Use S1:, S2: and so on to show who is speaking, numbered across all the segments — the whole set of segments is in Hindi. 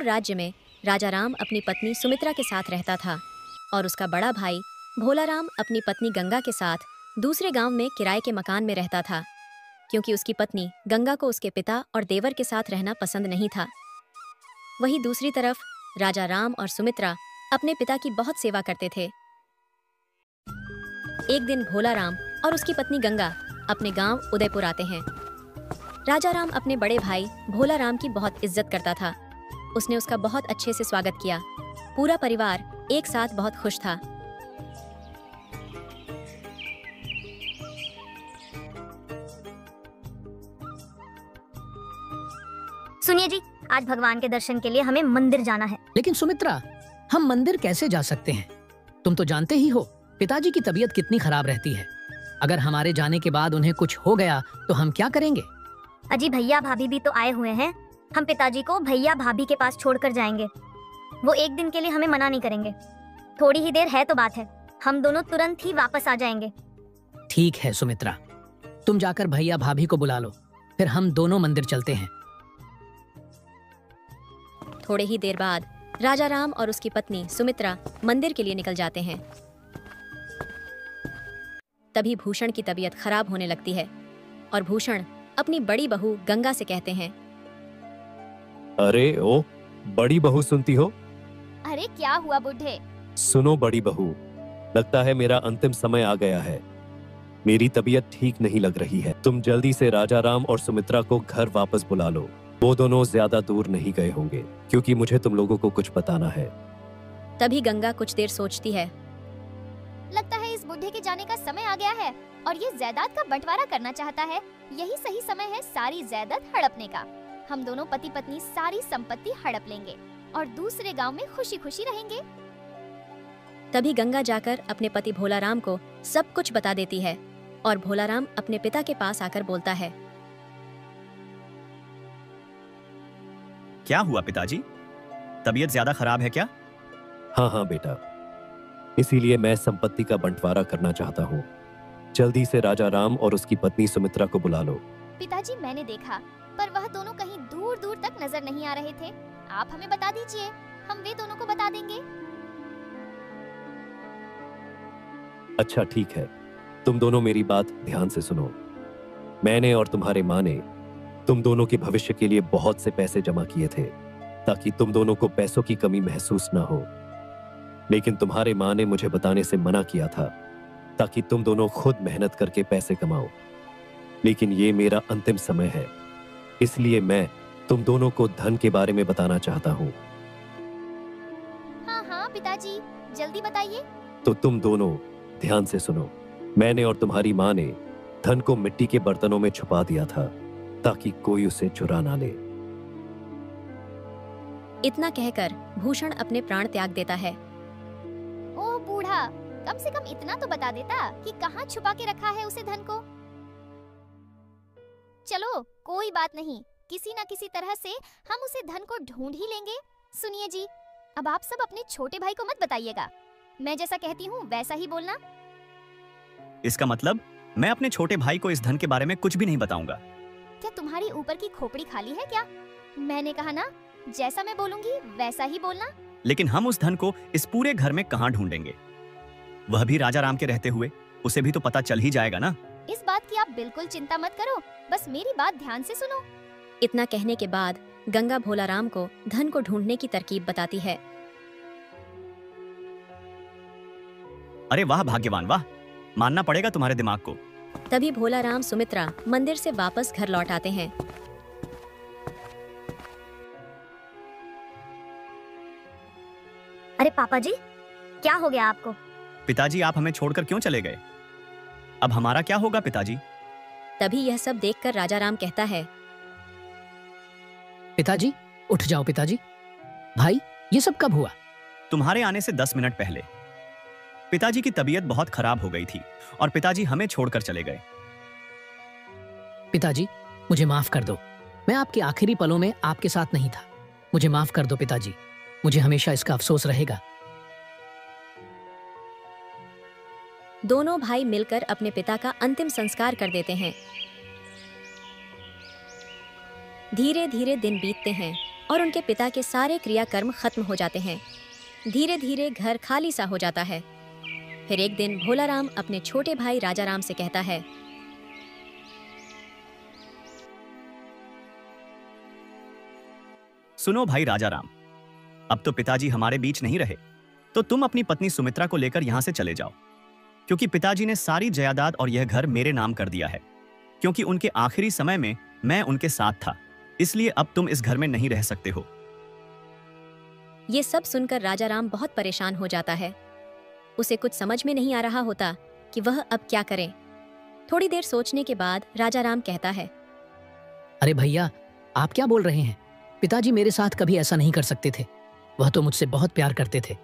S1: उदयपुर राज्य में राजा राम अपनी पत्नी सुमित्रा के साथ रहता था और उसका बड़ा भाई भोलाराम अपनी पत्नी गंगा के साथ दूसरे गाँव में किराए के मकान में रहता था, क्योंकि उसकी पत्नी गंगा को उसके पिता और देवर के साथ रहना पसंद नहीं था। वहीं दूसरी तरफ़ राजा राम और सुमित्रा अपने पिता की बहुत सेवा करते थे। एक दिन भोला राम और उसकी पत्नी गंगा अपने गाँव उदयपुर आते हैं। राजा राम अपने बड़े भाई भोला राम की बहुत इज़्ज़त करता था। उसने उसका बहुत अच्छे से स्वागत किया। पूरा परिवार एक साथ बहुत खुश था।
S2: सुनिए जी आज भगवान के दर्शन के लिए हमें मंदिर जाना है।
S3: लेकिन सुमित्रा हम मंदिर कैसे जा सकते हैं? तुम तो जानते ही हो पिताजी की तबीयत कितनी खराब रहती है। अगर हमारे जाने के बाद उन्हें कुछ हो गया तो हम क्या करेंगे?
S2: अजी भैया भाभी भी तो आए हुए हैं। हम पिताजी को भैया भाभी के पास छोड़कर जाएँगे। वो एक दिन के लिए हमें मना नहीं करेंगे। थोड़ी ही देर है तो बात है। हम दोनों तुरंत ही वापस आ जाएँगे।
S3: ठीक है सुमित्रा। तुम जाकर भैया भाभी को बुला लो। फिर हम दोनों मंदिर चलते हैं।
S1: थोड़े ही देर बाद राजा राम और उसकी पत्नी सुमित्रा मंदिर के लिए निकल जाते हैं। तभी भूषण की तबीयत खराब होने लगती है और भूषण अपनी बड़ी बहू गंगा से कहते हैं
S4: अरे ओ बड़ी बहू सुनती हो?
S2: अरे क्या हुआ बुढ़े?
S4: सुनो बड़ी बहू लगता है मेरा अंतिम समय आ गया है। मेरी तबीयत ठीक नहीं लग रही है। तुम जल्दी से राजा राम और सुमित्रा को घर वापस बुला लो। वो दोनों ज़्यादा दूर नहीं गए होंगे क्योंकि मुझे तुम लोगों को कुछ बताना है।
S1: तभी गंगा कुछ देर सोचती है।
S5: लगता है इस बुढ़े के जाने का समय आ गया है और ये जायदाद का बंटवारा करना चाहता है। यही सही समय है सारी जायदाद हड़पने का। हम दोनों पति पत्नी सारी संपत्ति हड़प लेंगे और दूसरे गाँव में खुशी खुशी रहेंगे।
S1: तभी गंगा जाकर अपने पति भोलाराम को सब कुछ बता देती है और भोलाराम अपने पिता के पास आकर बोलता है।
S6: क्या हुआ पिताजी? तबीयत ज़्यादा खराब है क्या?
S4: हाँ हाँ बेटा। इसीलिए मैं संपत्ति का बंटवारा करना चाहता हूँ। जल्दी से राजा राम और उसकी पत्नी सुमित्रा को बुला लो।
S5: पिताजी मैंने देखा। पर वह दोनों कहीं दूर दूर तक नज़र नहीं आ रहे थे। आप हमें बता दीजिए, हम वे दोनों को बता देंगे।
S4: अच्छा ठीक है। तुम दोनों मेरी बात ध्यान से सुनो। मैंने और तुम्हारे माँ ने तुम दोनों के भविष्य के लिए बहुत से पैसे जमा किए थे, ताकि तुम दोनों को पैसों की कमी महसूस ना हो। लेकिन तुम्हारे माँ ने मुझे बताने से मना किया था, ताकि तुम दोनों खुद मेहनत करके पैसे कमाओ। लेकिन ये मेरा अंतिम समय है। इसलिए मैं तुम दोनों को धन के बारे में बताना चाहता हूँ।
S5: हाँ हाँ पिताजी जल्दी बताइए।
S4: तो तुम दोनों ध्यान से सुनो मैंने और तुम्हारी माँ ने धन को मिट्टी के बर्तनों में छुपा दिया था ताकि कोई उसे चुरा ना ले।
S1: इतना कहकर भूषण अपने प्राण त्याग देता है।
S5: ओ बूढ़ा कम से कम इतना तो बता देता कि कहाँ छुपा के रखा है उसे धन को? चलो कोई बात नहीं। किसी ना किसी तरह से हम उसे धन को ढूंढ ही लेंगे। सुनिए जी अब आप सब अपने छोटे भाई को मत बताइएगा। मैं जैसा कहती हूँ वैसा ही बोलना।
S6: इसका मतलब मैं अपने छोटे भाई को इस धन के बारे में कुछ भी नहीं बताऊँगा।
S5: क्या तुम्हारी ऊपर की खोपड़ी खाली है क्या? मैंने कहा ना जैसा मैं बोलूँगी वैसा ही बोलना।
S6: लेकिन हम उस धन को इस पूरे घर में कहाँ ढूंढेंगे? वह भी राजा राम के रहते हुए उसे भी तो पता चल ही जाएगा ना।
S5: इस बात की आप बिल्कुल चिंता मत करो। बस मेरी बात ध्यान से सुनो।
S1: इतना कहने के बाद गंगा भोलाराम को धन को ढूँढने की तरकीब बताती है।
S6: अरे वाह भाग्यवान वाह। मानना पड़ेगा तुम्हारे दिमाग को।
S1: तभी भोलाराम सुमित्रा मंदिर से वापस घर लौट आते हैं।
S2: अरे पापा जी क्या हो गया आपको?
S6: पिताजी आप हमें छोड़कर क्यों चले गए? अब हमारा क्या होगा पिताजी?
S1: तभी यह सब देखकर राजा राम कहता है।
S3: पिताजी उठ जाओ पिताजी। भाई ये सब कब हुआ?
S6: तुम्हारे आने से दस मिनट पहले। पिताजी की तबीयत बहुत खराब हो गई थी और पिताजी हमें छोड़कर चले गए।
S3: पिताजी मुझे माफ़ कर दो। मैं आपके आखिरी पलों में आपके साथ नहीं था। मुझे माफ़ कर दो पिताजी। मुझे हमेशा इसका अफसोस रहेगा।
S1: दोनों भाई मिलकर अपने पिता का अंतिम संस्कार कर देते हैं। धीरे धीरे दिन बीतते हैं और उनके पिता के सारे क्रियाकर्म खत्म हो जाते हैं। धीरे धीरे घर खाली सा हो जाता है। फिर एक दिन भोलाराम अपने छोटे भाई राजाराम से कहता है,
S6: सुनो भाई राजा राम अब तो पिताजी हमारे बीच नहीं रहे तो तुम अपनी पत्नी सुमित्रा को लेकर यहाँ से चले जाओ। क्योंकि पिताजी ने सारी जायदाद और यह घर मेरे नाम कर दिया है। क्योंकि उनके आखिरी समय में मैं उनके साथ था इसलिए अब तुम इस घर में नहीं रह सकते हो।
S1: ये सब सुनकर राजाराम बहुत परेशान हो जाता है। उसे कुछ समझ में नहीं आ रहा होता कि वह अब क्या करे। थोड़ी देर सोचने के बाद राजा राम कहता है
S3: अरे भैया आप क्या बोल रहे हैं? पिताजी मेरे साथ कभी ऐसा नहीं कर सकते थे। वह तो मुझसे बहुत प्यार करते थे।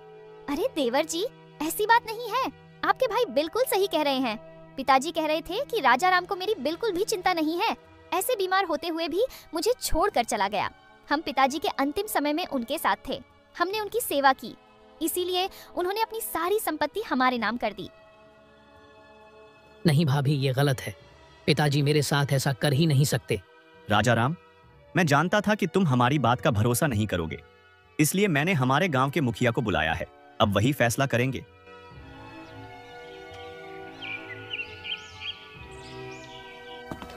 S5: अरे देवर जी ऐसी बात नहीं है। आपके भाई बिल्कुल सही कह रहे हैं। पिताजी कह रहे थे कि राजा राम को मेरी बिल्कुल भी चिंता नहीं है। ऐसे बीमार होते हुए भी मुझे छोड़ कर चला गया। हम पिताजी के अंतिम समय में उनके साथ थे। हमने उनकी सेवा की। इसीलिए उन्होंने अपनी सारी संपत्ति हमारे नाम कर दी।
S3: नहीं भाभी ये गलत है। पिताजी मेरे साथ ऐसा कर ही नहीं सकते।
S6: राजा राम मैं जानता था कि तुम हमारी बात का भरोसा नहीं करोगे। इसलिए मैंने हमारे गाँव के मुखिया को बुलाया है। अब वही फैसला करेंगे।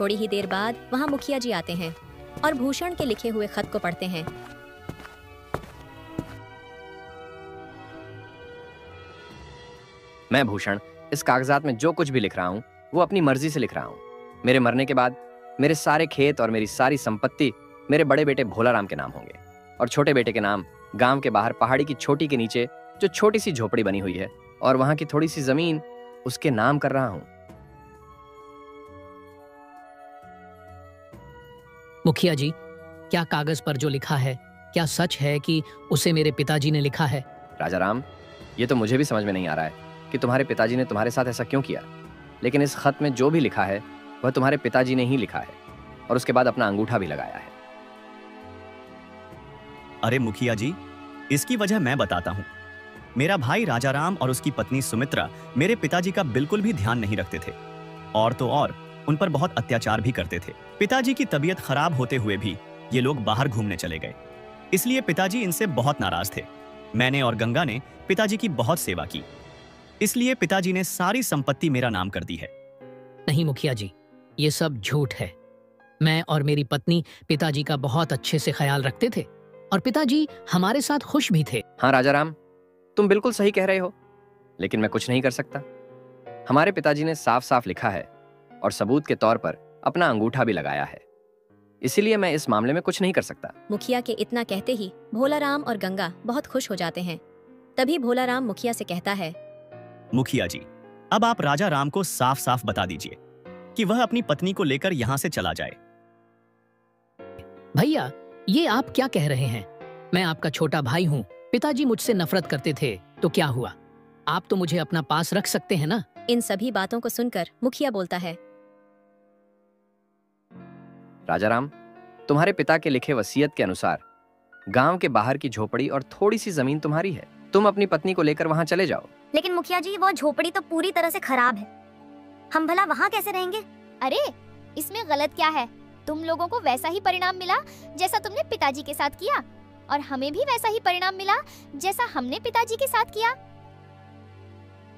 S1: थोड़ी ही देर बाद वहाँ मुखिया जी आते हैं और भूषण के लिखे हुए खत को पढ़ते हैं।
S7: मैं भूषण, इस कागजात में जो कुछ भी लिख रहा हूँ, वो अपनी मर्ज़ी से लिख रहा हूँ। मेरे मरने के बाद मेरे सारे खेत और मेरी सारी संपत्ति मेरे बड़े बेटे भोलाराम के नाम होंगे और छोटे बेटे के नाम गाँव के बाहर पहाड़ी की छोटी के नीचे जो छोटी सी झोपड़ी बनी हुई है और वहाँ की थोड़ी सी ज़मीन उसके नाम कर रहा हूँ।
S3: मुखिया जी क्या कागज़ पर जो लिखा है क्या सच है कि उसे मेरे पिताजी ने लिखा है?
S7: राजा राम ये तो मुझे भी समझ में नहीं आ रहा है कि तुम्हारे पिताजी ने तुम्हारे साथ ऐसा क्यों किया। लेकिन इस खत में जो भी लिखा है वह तुम्हारे पिताजी ने ही लिखा है और उसके बाद अपना अंगूठा भी लगाया है।
S6: अरे मुखिया जी इसकी वजह मैं बताता हूँ। मेरा भाई राजाराम और उसकी पत्नी सुमित्रा मेरे पिताजी का बिल्कुल भी ध्यान नहीं रखते थे। और तो और उन पर बहुत अत्याचार भी करते थे। पिताजी की तबीयत खराब होते हुए भी ये लोग बाहर घूमने चले गए। इसलिए पिताजी इनसे बहुत नाराज़ थे। मैंने और गंगा ने पिताजी की बहुत सेवा की। इसलिए पिताजी ने सारी संपत्ति मेरा नाम कर दी है।
S3: नहीं मुखिया जी ये सब झूठ है। मैं और मेरी पत्नी पिताजी का बहुत अच्छे से ख्याल रखते थे और पिताजी हमारे साथ खुश भी थे।
S7: हाँ राजा राम तुम बिल्कुल सही कह रहे हो लेकिन मैं कुछ नहीं कर सकता। हमारे पिताजी ने साफ़ साफ़ लिखा है और सबूत के तौर पर अपना अंगूठा भी लगाया है। इसीलिए मैं इस मामले में कुछ नहीं कर सकता।
S1: मुखिया के इतना कहते ही भोलाराम और गंगा बहुत खुश हो जाते हैं। तभी भोलाराम मुखिया से कहता है
S6: मुखिया जी अब आप राजा राम को साफ़ साफ़ बता दीजिए कि वह अपनी पत्नी को लेकर यहाँ से चला जाए।
S3: भैया ये आप क्या कह रहे हैं? मैं आपका छोटा भाई हूँ पिताजी मुझसे नफरत करते थे तो क्या हुआ? आप तो मुझे अपना पास रख सकते हैं ना?
S1: इन सभी बातों को सुनकर मुखिया बोलता है
S7: राजा राम तुम्हारे पिता के लिखे वसीयत के अनुसार गाँव के बाहर की झोपड़ी और थोड़ी सी ज़मीन तुम्हारी है। तुम अपनी पत्नी को लेकर वहाँ चले जाओ।
S2: लेकिन मुखिया जी वो झोपड़ी तो पूरी तरह से खराब है। हम भला वहाँ कैसे रहेंगे?
S5: अरे इसमें गलत क्या है? तुम लोगों को वैसा ही परिणाम मिला जैसा तुमने पिताजी के साथ किया और हमें भी वैसा ही परिणाम मिला जैसा हमने पिताजी के साथ किया।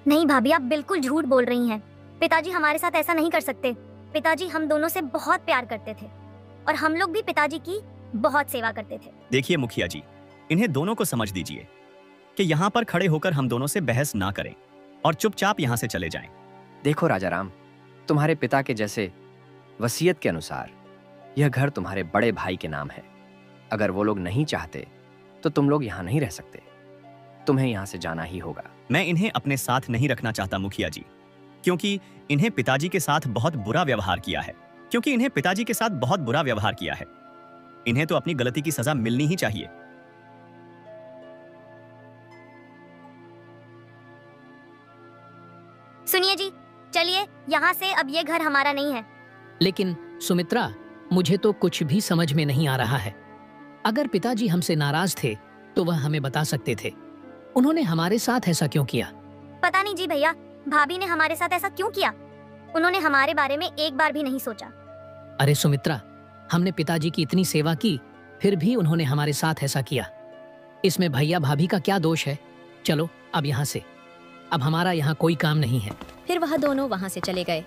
S2: नहीं भाभी आप बिल्कुल झूठ बोल रही हैं। पिताजी हमारे साथ ऐसा नहीं कर सकते। पिताजी हम दोनों से बहुत प्यार करते थे। और हम लोग भी पिताजी की बहुत सेवा करते थे।
S6: देखिए मुखिया जी इन्हें दोनों को समझ दीजिए कि यहाँ पर खड़े होकर हम दोनों से बहस ना करें और चुपचाप यहाँ से चले जाएँ।
S7: देखो राजा राम तुम्हारे पिता के जैसे वसीयत के अनुसार यह घर तुम्हारे बड़े भाई के नाम है। अगर वो लोग नहीं चाहते तो तुम लोग यहाँ नहीं रह सकते। तुम्हें यहाँ से जाना ही होगा।
S6: मैं इन्हें अपने साथ नहीं रखना चाहता मुखिया जी क्योंकि इन्हें पिताजी के साथ बहुत बुरा व्यवहार किया है। क्योंकि इन्हें पिताजी के साथ बहुत बुरा व्यवहार किया है। इन्हें तो अपनी गलती की सजा मिलनी ही चाहिए।
S2: सुनिए जी चलिए यहाँ से अब ये घर हमारा नहीं है।
S3: लेकिन सुमित्रा मुझे तो कुछ भी समझ में नहीं आ रहा है। अगर पिताजी हमसे नाराज़ थे तो वह हमें बता सकते थे। उन्होंने हमारे साथ ऐसा क्यों किया?
S2: पता नहीं जी भैया भाभी ने हमारे साथ ऐसा क्यों किया? उन्होंने हमारे बारे में एक बार भी नहीं सोचा।
S3: अरे सुमित्रा हमने पिताजी की इतनी सेवा की फिर भी उन्होंने हमारे साथ ऐसा किया। इसमें भैया भाभी का क्या दोष है? चलो अब यहाँ से। अब हमारा यहाँ कोई काम नहीं है।
S1: फिर वह दोनों वहाँ से चले गए।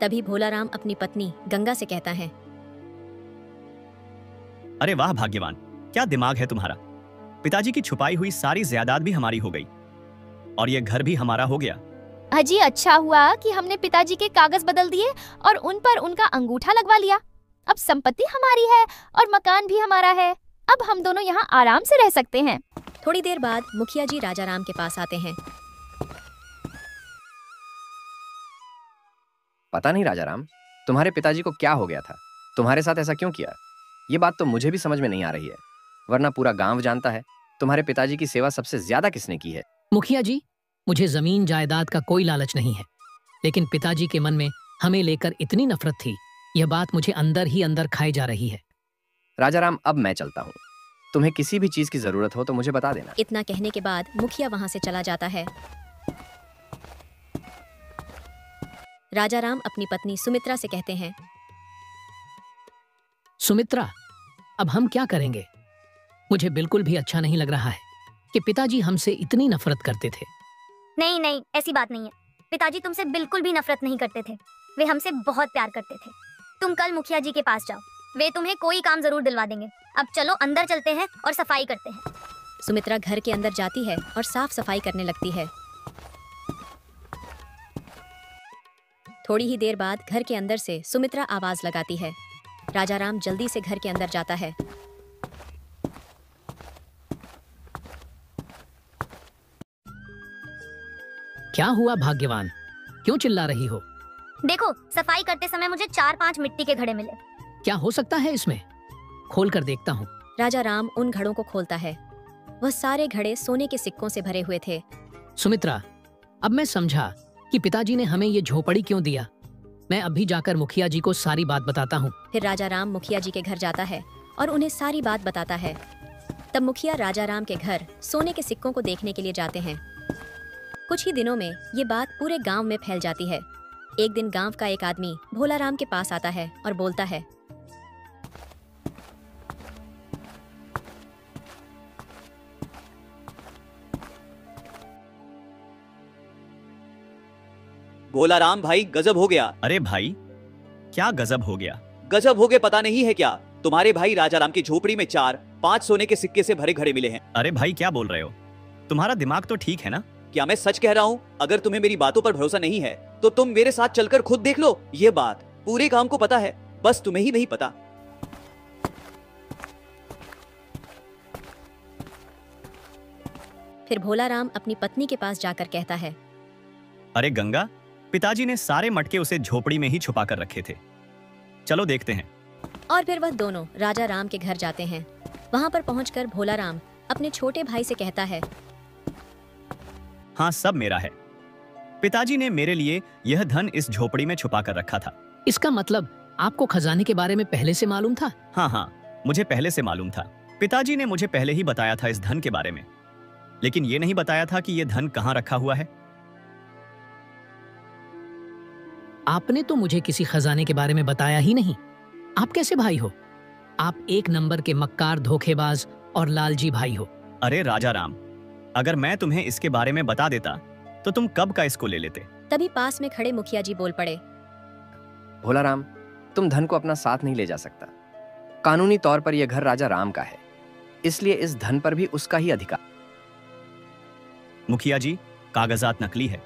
S1: तभी भोलाराम अपनी पत्नी गंगा से कहता है
S6: अरे वाह भाग्यवान। क्या दिमाग है तुम्हारा? पिताजी की छुपाई हुई सारी जायदाद भी हमारी हो गई। और ये घर भी हमारा हो गया।
S5: अजी अच्छा हुआ कि हमने पिताजी के कागज़ बदल दिए और उन पर उनका अंगूठा लगवा लिया। अब संपत्ति हमारी है और मकान भी हमारा है। अब हम दोनों यहाँ आराम से रह सकते हैं।
S1: थोड़ी देर बाद मुखिया जी राजा राम के पास आते हैं।
S7: पता नहीं राजा राम तुम्हारे पिताजी को क्या हो गया था? तुम्हारे साथ ऐसा क्यों किया? ये बात तो मुझे भी समझ में नहीं आ रही है। वरना पूरा गाँव जानता है तुम्हारे पिताजी की सेवा सबसे ज़्यादा किसने की है?
S3: मुखिया जी मुझे ज़मीन जायदाद का कोई लालच नहीं है लेकिन पिताजी के मन में हमें लेकर इतनी नफरत थी यह बात मुझे अंदर ही अंदर खाई जा रही है।
S7: राजा राम अब मैं चलता हूँ। तुम्हें किसी भी चीज़ की ज़रूरत हो तो मुझे बता देना।
S1: इतना कहने के बाद मुखिया वहाँ से चला जाता है। राजाराम अपनी पत्नी सुमित्रा से कहते हैं
S3: सुमित्रा अब हम क्या करेंगे? मुझे बिल्कुल भी अच्छा नहीं लग रहा है कि पिताजी हमसे इतनी नफरत करते थे।
S2: नहीं नहीं ऐसी बात नहीं है। पिताजी तुमसे बिल्कुल भी नफरत नहीं करते थे। वे हमसे बहुत प्यार करते थे। तुम कल मुखिया जी के पास जाओ। वे तुम्हें कोई काम ज़रूर दिलवा देंगे। अब चलो अंदर चलते हैं और सफ़ाई करते हैं।
S1: सुमित्रा घर के अंदर जाती है और साफ़ सफ़ाई करने लगती है। थोड़ी ही देर बाद घर के अंदर से सुमित्रा आवाज़ लगाती है। राजा राम जल्दी से घर के अंदर जाता है।
S3: क्या हुआ भाग्यवान? क्यों चिल्ला रही हो?
S2: देखो सफ़ाई करते समय मुझे चार पाँच मिट्टी के घड़े मिले।
S3: क्या हो सकता है इसमें? खोल कर देखता हूँ।
S1: राजा राम उन घड़ों को खोलता है। वह सारे घड़े सोने के सिक्कों से भरे हुए थे।
S3: सुमित्रा अब मैं समझा कि पिताजी ने हमें ये झोपड़ी क्यों दिया। मैं अभी जाकर मुखिया जी को सारी बात बताता हूँ।
S1: फिर राजा राम मुखिया जी के घर जाता है और उन्हें सारी बात बताता है। तब मुखिया राजा राम के घर सोने के सिक्कों को देखने के लिए जाते हैं। कुछ ही दिनों में ये बात पूरे गाँव में फैल जाती है। एक दिन गाँव का एक आदमी भोलाराम के पास आता है और बोलता है
S8: भोलाराम भाई गजब हो गया।
S6: अरे भाई क्या गजब हो गया?
S8: गजब हो गए पता नहीं है क्या? तुम्हारे भाई राजा राम की झोपड़ी में चार पाँच सोने के सिक्के से भरे घड़े मिले हैं।
S6: अरे भाई क्या बोल रहे हो? तुम्हारा दिमाग तो ठीक है ना?
S8: क्या मैं सच कह रहा हूँ? अगर तुम्हें मेरी बातों पर भरोसा नहीं है तो तुम मेरे साथ चलकर खुद देख लो। ये बात पूरे काम को पता है बस तुम्हें ही नहीं पता।
S1: फिर भोला राम अपनी पत्नी के पास जाकर कहता है
S6: अरे गंगा पिताजी ने सारे मटके उसे झोपड़ी में ही छुपा कर रखे थे। चलो देखते हैं।
S1: और फिर वह दोनों राजा राम के घर जाते हैं। वहाँ पर पहुँच भोला राम अपने छोटे भाई से कहता है
S6: हाँ सब मेरा है। पिताजी ने मेरे लिए यह धन इस झोपड़ी में छुपा कर रखा था।
S3: इसका मतलब आपको खजाने के बारे में पहले से मालूम था?
S6: हाँ हाँ मुझे पहले से मालूम था। पिताजी ने मुझे पहले ही बताया था इस धन के बारे में। लेकिन ये नहीं बताया था कि यह धन कहाँ रखा हुआ है।
S3: आपने तो मुझे किसी खजाने के बारे में बताया ही नहीं। आप कैसे भाई हो? आप एक नंबर के मक्कार धोखेबाज और लालजी भाई हो।
S6: अरे राजा राम अगर मैं तुम्हें इसके बारे में बता देता तो तुम कब का इसको ले लेते?
S1: तभी पास में खड़े मुखिया जी बोल पड़े।
S7: भोला राम तुम धन को अपना साथ नहीं ले जा सकता। कानूनी तौर पर यह घर राजा राम का है। इसलिए इस धन पर भी उसका ही अधिकार।
S6: मुखिया जी कागजात नकली है।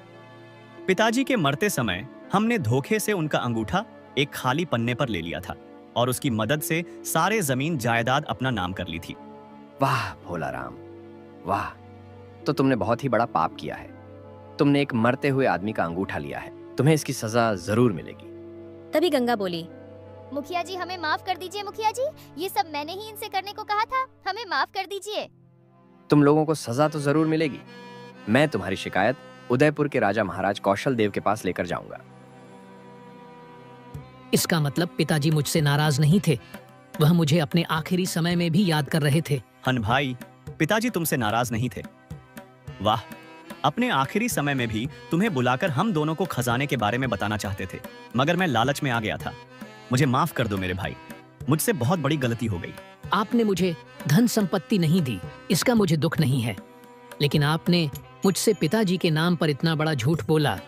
S6: पिताजी के मरते समय हमने धोखे से उनका अंगूठा एक खाली पन्ने पर ले लिया था और उसकी मदद से सारे ज़मीन जायदाद अपना नाम कर ली थी।
S7: वाह भोला राम वाह। तो तुमने बहुत ही बड़ा पाप किया है। तुमने एक मरते हुए आदमी का अंगूठा लिया है। तुम्हें इसकी सजा ज़रूर मिलेगी।
S1: तभी गंगा बोली
S5: मुखिया जी हमें माफ़ कर दीजिए मुखिया जी। ये सब मैंने ही इनसे करने को कहा था। हमें माफ़ कर दीजिए।
S7: तुम लोगों को सजा तो ज़रूर मिलेगी। मैं तुम्हारी शिकायत उदयपुर के राजा महाराज कौशल देव के पास लेकर जाऊँगा।
S3: इसका मतलब पिताजी मुझसे नाराज़ नहीं थे। वह मुझे अपने आखिरी समय में भी याद कर रहे थे।
S6: हन भाई पिताजी तुमसे नाराज़ नहीं थे। वाह, अपने आखिरी समय में भी तुम्हें बुलाकर हम दोनों को खजाने के बारे में बताना चाहते थे, मगर मैं लालच में आ गया था। मुझे माफ़ कर दो मेरे भाई, मुझसे बहुत बड़ी गलती हो गई।
S3: आपने मुझे धन संपत्ति नहीं दी, इसका मुझे दुख नहीं है। लेकिन आपने मुझसे पिताजी के नाम पर इतना बड़ा झूठ बोला,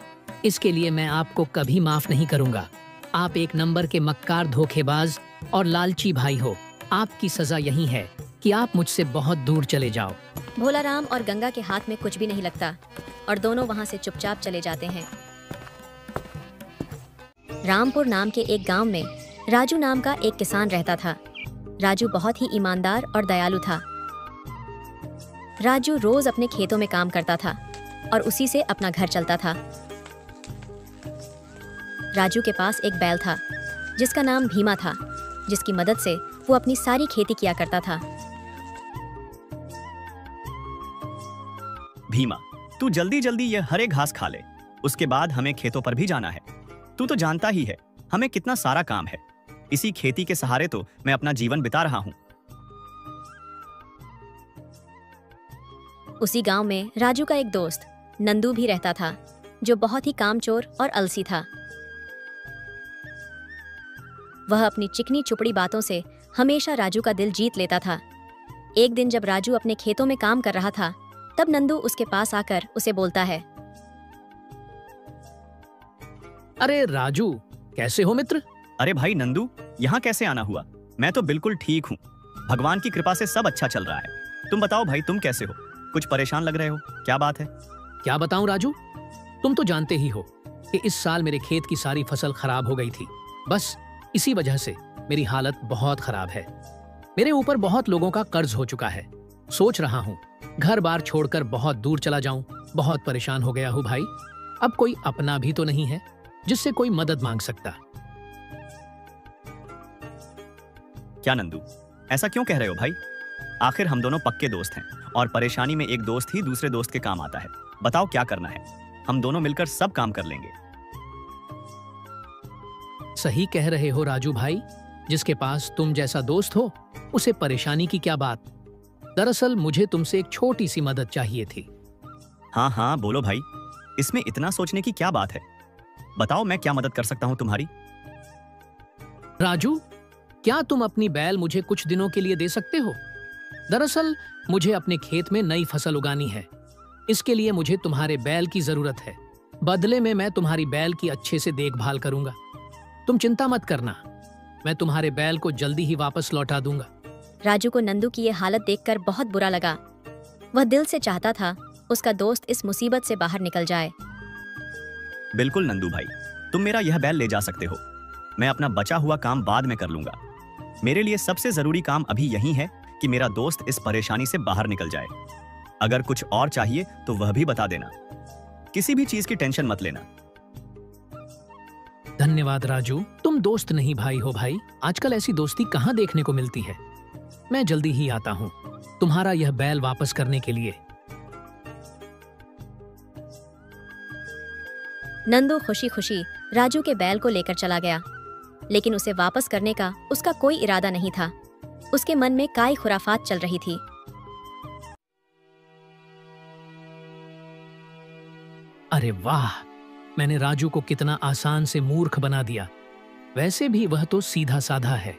S3: इसके लिए मैं आपको कभी माफ़ नहीं करूँगा। आप एक नंबर के मक्कार धोखेबाज और लालची भाई हो। आपकी सजा यही है कि आप मुझसे बहुत दूर चले जाओ।
S1: भोला राम और गंगा के हाथ में कुछ भी नहीं लगता और दोनों वहाँ से चुपचाप चले जाते हैं। रामपुर नाम के एक गाँव में राजू नाम का एक किसान रहता था। राजू बहुत ही ईमानदार और दयालु था। राजू रोज अपने खेतों में काम करता था और उसी से अपना घर चलता था। राजू के पास एक बैल था, जिसका नाम भीमा था, जिसकी मदद से वो अपनी सारी खेती किया करता था।
S6: भीमा तू जल्दी जल्दी ये हरे घास खा ले। उसके बाद हमें खेतों पर भी जाना है। तू तो जानता ही है हमें कितना सारा काम है। इसी खेती के सहारे तो मैं अपना जीवन बिता रहा हूँ।
S1: उसी गाँव में राजू का एक दोस्त नंदू भी रहता था जो बहुत ही कामचोर और अलसी था। वह अपनी चिकनी चुपड़ी बातों से हमेशा राजू का दिल जीत लेता था। एक दिन जब राजू अपने खेतों में काम कर रहा था तब नंदू उसके पास आकर उसे बोलता है।
S3: अरे राजू कैसे हो मित्र?
S6: अरे भाई नंदू यहाँ कैसे आना हुआ? मैं तो बिल्कुल ठीक हूँ। भगवान की कृपा से सब अच्छा चल रहा है। तुम बताओ भाई तुम कैसे हो? कुछ परेशान लग रहे हो? क्या बात है?
S3: क्या बताऊँ राजू? तुम तो जानते ही हो कि इस साल मेरे खेत की सारी फ़सल खराब हो गई थी। बस इसी वजह से। मेरी हालत बहुत खराब है। मेरे ऊपर बहुत लोगों का कर्ज हो चुका है। सोच रहा हूँ घर बार छोड़कर बहुत दूर चला जाऊँ बहुत परेशान हो गया हूँ भाई। अब कोई अपना भी तो नहीं है जिससे कोई मदद मांग सकता।
S6: क्या नंदू ऐसा क्यों कह रहे हो भाई? आखिर हम दोनों पक्के दोस्त हैं और परेशानी में एक दोस्त ही दूसरे दोस्त के काम आता है। बताओ क्या करना है? हम दोनों मिलकर सब काम कर लेंगे।
S3: सही कह रहे हो राजू भाई जिसके पास तुम जैसा दोस्त हो उसे परेशानी की क्या बात? दरअसल मुझे तुमसे एक छोटी सी मदद चाहिए थी।
S6: हाँ हाँ बोलो भाई। इसमें इतना सोचने की क्या बात है? बताओ मैं क्या मदद कर सकता हूँ तुम्हारी?
S3: राजू क्या तुम अपनी बैल मुझे कुछ दिनों के लिए दे सकते हो? दरअसल मुझे अपने खेत में नई फ़सल उगानी है। इसके लिए मुझे तुम्हारे बैल की ज़रूरत है। बदले में मैं तुम्हारी बैल की अच्छे से देखभाल करूँगा। तुम चिंता मत करना। मैं तुम्हारे बैल को जल्दी ही वापस लौटा दूँगा।
S1: राजू को नंदू की ये हालत देखकर बहुत बुरा लगा। वह दिल से चाहता था उसका दोस्त इस मुसीबत से बाहर निकल जाए।
S6: बिल्कुल नंदू भाई तुम मेरा यह बैल ले जा सकते हो। मैं अपना बचा हुआ काम बाद में कर लूँगा। मेरे लिए सबसे ज़रूरी काम अभी यही है कि मेरा दोस्त इस परेशानी से बाहर निकल जाए। अगर कुछ और चाहिए तो वह भी बता देना। किसी भी चीज़ की टेंशन मत लेना।
S3: धन्यवाद राजू। तुम दोस्त नहीं भाई हो भाई। आजकल ऐसी दोस्ती कहाँ देखने को मिलती है? मैं जल्दी ही आता हूँ। तुम्हारा यह बैल वापस करने के लिए।
S1: नंदू खुशी खुशी राजू के बैल को लेकर चला गया। लेकिन उसे वापस करने का उसका कोई इरादा नहीं था। उसके मन में काई खुराफात चल रही थी।
S3: अरे वाह! मैंने राजू को कितना आसान से मूर्ख बना दिया। वैसे भी वह तो सीधा साधा है।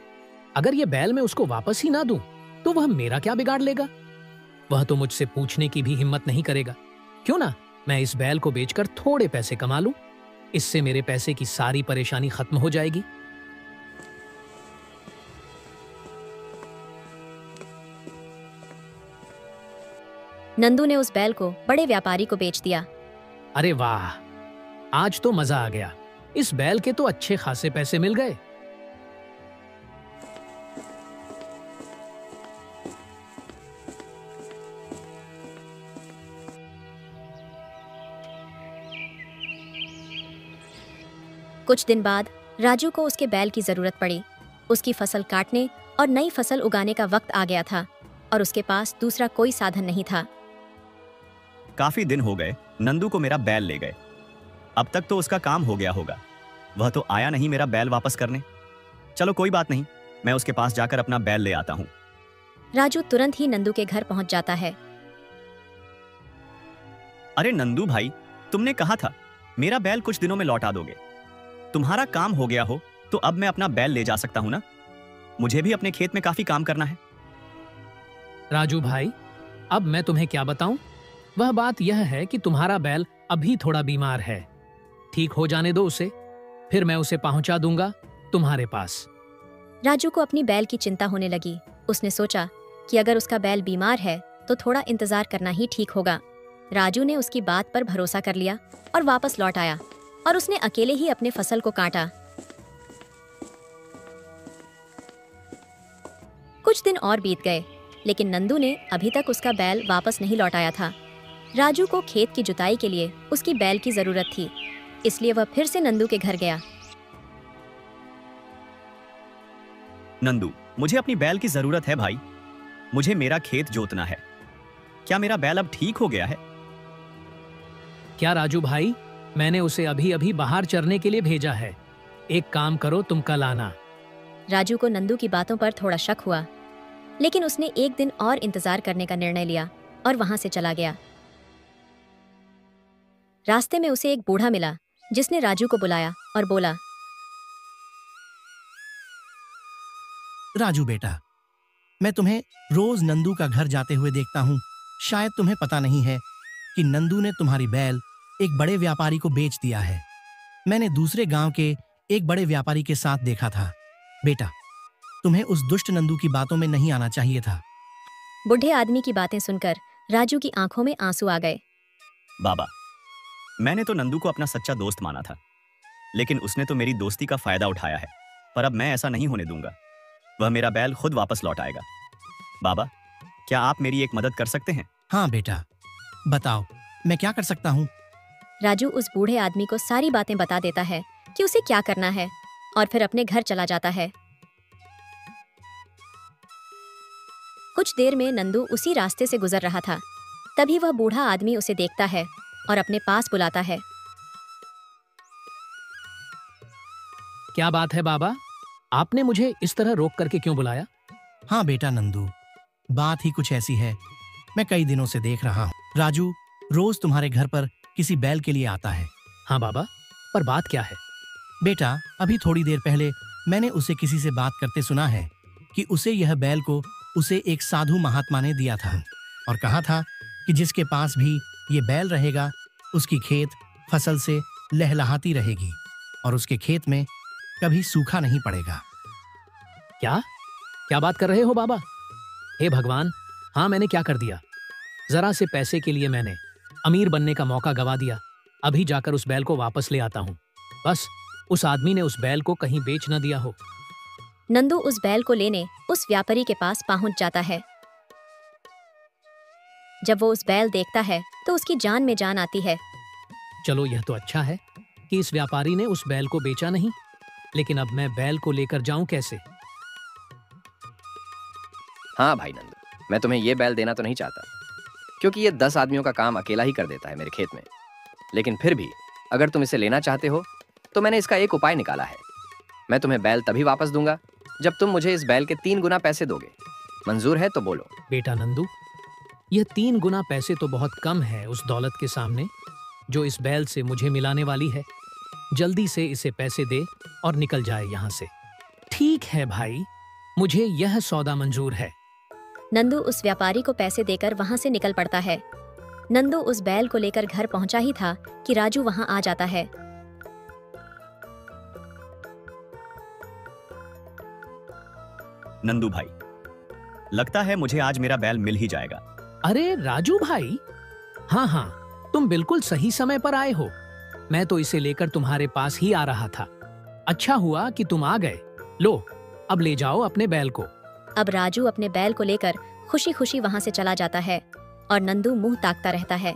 S3: अगर यह बैल मैं उसको वापस ही ना दूँ, तो वह मेरा क्या बिगाड़ लेगा? वह तो मुझसे पूछने की भी हिम्मत नहीं करेगा। क्यों ना मैं इस बैल को बेचकर थोड़े पैसे कमा लूँ? इससे मेरे पैसे की सारी परेशानी खत्म हो जाएगी।
S1: नंदू ने उस बैल को बड़े व्यापारी को बेच दिया।
S3: अरे वाह! आज तो मज़ा आ गया। इस बैल के तो अच्छे खासे पैसे मिल गए।
S1: कुछ दिन बाद राजू को उसके बैल की ज़रूरत पड़ी। उसकी फ़सल काटने और नई फ़सल उगाने का वक्त आ गया था और उसके पास दूसरा कोई साधन नहीं था।
S6: काफ़ी दिन हो गए नंदू को मेरा बैल ले गए। अब तक तो उसका काम हो गया होगा। वह तो आया नहीं मेरा बैल वापस करने। चलो कोई बात नहीं मैं उसके पास जाकर अपना बैल ले आता हूँ।
S1: राजू तुरंत ही नंदू के घर पहुँच जाता है।
S6: अरे नंदू भाई तुमने कहा था मेरा बैल कुछ दिनों में लौटा दोगे। तुम्हारा काम हो गया हो तो अब मैं अपना बैल ले जा सकता हूँ ना? मुझे भी अपने खेत में काफ़ी काम करना है।
S3: राजू भाई अब मैं तुम्हें क्या बताऊँ? वह बात यह है कि तुम्हारा बैल अभी थोड़ा बीमार है। ठीक हो जाने दो उसे। फिर मैं उसे पहुँचा दूँगा तुम्हारे पास।
S1: राजू को अपनी बैल की चिंता होने लगी। उसने सोचा कि अगर उसका बैल बीमार है तो थोड़ा इंतज़ार करना ही ठीक होगा। राजू ने उसकी बात पर भरोसा कर लिया और वापस लौट आया और उसने अकेले ही अपने फ़सल को काटा। कुछ दिन और बीत गए, लेकिन नंदू ने अभी तक उसका बैल वापस नहीं लौटाया था। राजू को खेत की जुताई के लिए उसकी बैल की ज़रूरत थी। इसलिए वह फिर से नंदू के घर गया।
S6: नंदू मुझे अपनी बैल की ज़रूरत है भाई। मुझे मेरा खेत जोतना है। क्या मेरा बैल अब ठीक हो गया है?
S3: क्या राजू भाई मैंने उसे अभी अभी बाहर चरने के लिए भेजा है। एक काम करो तुम कल आना।
S1: राजू को नंदू की बातों पर थोड़ा शक हुआ लेकिन उसने एक दिन और इंतज़ार करने का निर्णय लिया और वहाँ से चला गया। रास्ते में उसे एक बूढ़ा मिला। जिसने राजू को बुलाया और बोला
S9: राजू बेटा मैं तुम्हें रोज नंदू का घर जाते हुए देखता हूँ। शायद तुम्हें पता नहीं है कि नंदू ने तुम्हारी बैल एक बड़े व्यापारी को बेच दिया है। मैंने दूसरे गाँव के एक बड़े व्यापारी के साथ देखा था। बेटा तुम्हें उस दुष्ट नंदू की बातों में नहीं आना चाहिए था।
S1: बूढ़े आदमी की बातें सुनकर राजू की आँखों में आँसू आ गए।
S6: बाबा मैंने तो नंदू को अपना सच्चा दोस्त माना था लेकिन उसने तो मेरी दोस्ती का फ़ायदा उठाया है पर अब मैं ऐसा नहीं होने दूँगा। वह मेरा बैल खुद वापस लौट आएगा। बाबा क्या आप मेरी एक मदद कर सकते हैं?
S9: हाँ बेटा बताओ मैं क्या कर सकता हूँ?
S1: राजू उस बूढ़े आदमी को सारी बातें बता देता है कि उसे क्या करना है और फिर अपने घर चला जाता है। कुछ देर में नंदू उसी रास्ते से गुजर रहा था। तभी वह बूढ़ा आदमी उसे देखता है। और अपने पास बुलाता है।
S3: क्या बात है बाबा? आपने मुझे इस तरह रोक करके क्यों बुलाया?
S9: हाँ बेटा नंदू बात ही कुछ ऐसी है। मैं कई दिनों से देख रहा हूँ। राजू रोज तुम्हारे घर पर किसी बैल के लिए आता है।
S3: हाँ बाबा पर बात क्या है?
S9: बेटा अभी थोड़ी देर पहले मैंने उसे किसी से बात करते सुना है कि उसे यह बैल को उसे एक साधु महात्मा ने दिया था और कहा था कि जिसके पास भी ये बैल रहेगा उसकी खेत फ़सल से लहलहाती रहेगी और उसके खेत में कभी सूखा नहीं पड़ेगा।
S3: क्या? क्या बात कर रहे हो बाबा? हे भगवान हाँ मैंने क्या कर दिया। जरा से पैसे के लिए मैंने अमीर बनने का मौका गवा दिया। अभी जाकर उस बैल को वापस ले आता हूँ। बस उस आदमी ने उस बैल को कहीं बेच न दिया हो।
S1: नंदू उस बैल को लेने उस व्यापारी के पास पहुँच जाता है। जब वो उस बैल देखता है तो उसकी जान में जान आती है।
S3: चलो यह तो अच्छा है कि इस व्यापारी ने उस बैल को बेचा नहीं। लेकिन अब मैं बैल को लेकर जाऊँ कैसे?
S7: हाँ भाई नंदू मैं तुम्हें ये बैल देना तो नहीं चाहता क्योंकि ये दस आदमियों का काम अकेला ही कर देता है मेरे खेत में। लेकिन फिर भी अगर तुम इसे लेना चाहते हो तो मैंने इसका एक उपाय निकाला है। मैं तुम्हें बैल तभी वापस दूँगा जब तुम मुझे इस बैल के तीन गुना पैसे दोगे। मंजूर है तो बोलो।
S3: बेटा नंदू यह तीन गुना पैसे तो बहुत कम है उस दौलत के सामने जो इस बैल से मुझे मिलाने वाली है। जल्दी से इसे पैसे दे और निकल जाए यहाँ से। ठीक है भाई मुझे यह सौदा मंजूर है।
S1: नंदू उस व्यापारी को पैसे देकर वहाँ से निकल पड़ता है। नंदू उस बैल को लेकर घर पहुँचा ही था कि राजू वहाँ आ जाता है।
S6: नंदू भाई लगता है मुझे आज मेरा बैल मिल ही जाएगा।
S3: अरे, राजू भाई? हाँ हाँ तुम बिल्कुल सही समय पर आए हो। मैं तो इसे लेकर तुम्हारे पास ही आ रहा था। अच्छा हुआ कि तुम आ गए। लो, अब ले जाओ अपने बैल को।
S1: अब राजू अपने बैल को लेकर खुशी खुशी वहाँ से चला जाता है और नंदू मुँह ताकता रहता है।